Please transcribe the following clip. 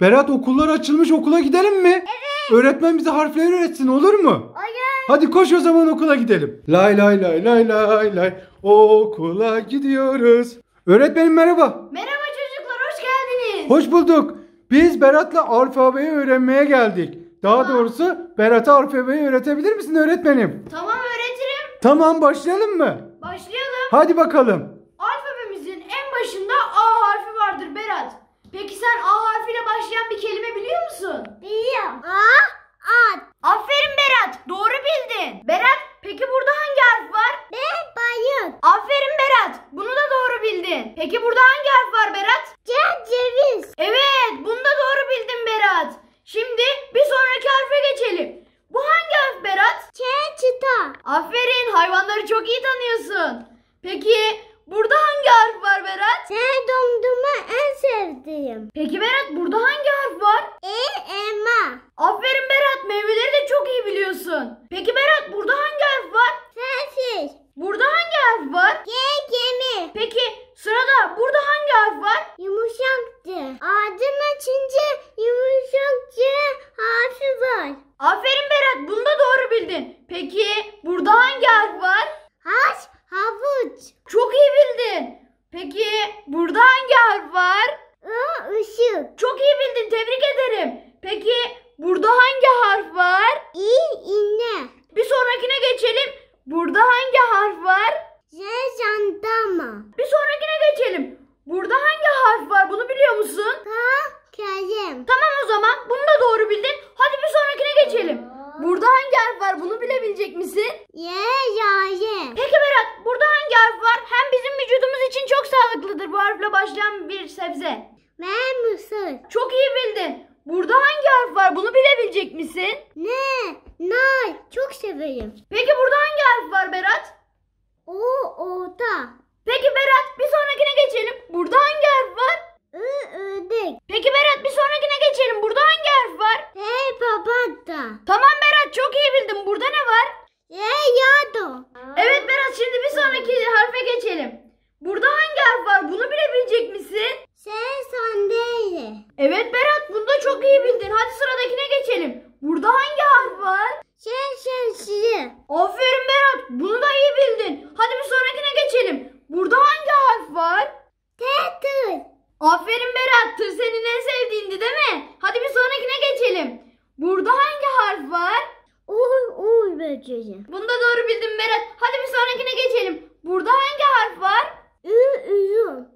Berat okullar açılmış okula gidelim mi? Evet. Öğretmen bize harfleri öğretsin olur mu? Hayır. Hadi koş o zaman okula gidelim. Lay lay lay lay lay lay okula gidiyoruz. Öğretmenim merhaba. Merhaba çocuklar hoş geldiniz. Hoş bulduk. Biz Berat'la alfabeyi öğrenmeye geldik. Daha doğrusu Berat'a alfabeyi öğretebilir misin öğretmenim? Tamam öğretirim. Tamam başlayalım mı? Başlayalım. Hadi bakalım. Alfabemizin en başında A harfi vardır Berat. Peki sen A harfiyle başlayan bir kelime biliyor musun? Biliyorum. A, at. Aferin Berat. Doğru bildin. Berat peki burada hangi harf var? B, bayır. Aferin Berat. Bunu da doğru bildin. Peki burada hangi harf var Berat? C, ceviz. Evet bunu da doğru bildin Berat. Şimdi bir sonraki harfe geçelim. Bu hangi harf Berat? Ç, çıta. Aferin hayvanları çok iyi tanıyorsun. Peki burada hangi harf var Berat? Sen dondurma en sevdiğim. Peki Berat burada hangi harf var? E, elma. Aferin Berat meyveleri de çok iyi biliyorsun. Peki Berat burada hangi harf var? Sensiz. Burada hangi harf var? G, gemi. Peki sırada burada hangi harf var? Yumuşaktı. Ağzın açınca yumuşakçı harfi var. Aferin Berat bunu da doğru bildin. Peki burada hangi harf var? Haş, havuç. Çok iyi bildin. Peki burada hangi harf var? I, ışık. Çok iyi bildin tebrik ederim. Peki burada hangi harf var? İ, iğne. Bir sonrakine geçelim. Burada hangi harf var? J, jandarma. Bir sonrakine geçelim. Burada hangi harf var bunu biliyor musun? K, kalem. Tamam o zaman bunu da doğru bildin. Hadi bir sonrakine geçelim. Burada hangi harf var bunu misin? Y, yaye. Peki Berat burada hangi harf var? Hem bizim vücudumuz için çok sağlıklıdır bu harfle başlayan bir sebze. M, mısır. Çok iyi bildin. Burada hangi harf var bunu bilebilecek misin? Ne, nar. Çok severim. Peki burada hangi harf var Berat? O, orta. Peki Berat bir sonrakine geçelim. Burada hangi harf var? I, ördek. Peki Berat bir sonrakine geçelim. Burada hangi harf var? P, papatya. Tamam Berat çok iyi bildin. Burada ne var? Y, yado. Evet Berat şimdi bir sonraki harfe geçelim. Burada hangi harf var? Bunu bilebilecek misin? S, sandalye. Evet Berat bunu da çok iyi bildin. Hadi sıradakine geçelim. Burada hangi harf var? Ş, şemsiye. Aferin Berat. Bunu da iyi bildin. Hadi bir sonrakine geçelim. Burada hangi harf var? T, tır. Aferin Berat. Tır senin en sevdiğindi değil mi? Hadi bir sonrakine geçelim. Burada hangi harf var? Uy, uy böceği. Bunu da doğru bildin Berat. Hadi bir sonrakine geçelim. Burada hangi harf var? Ü, üzüm.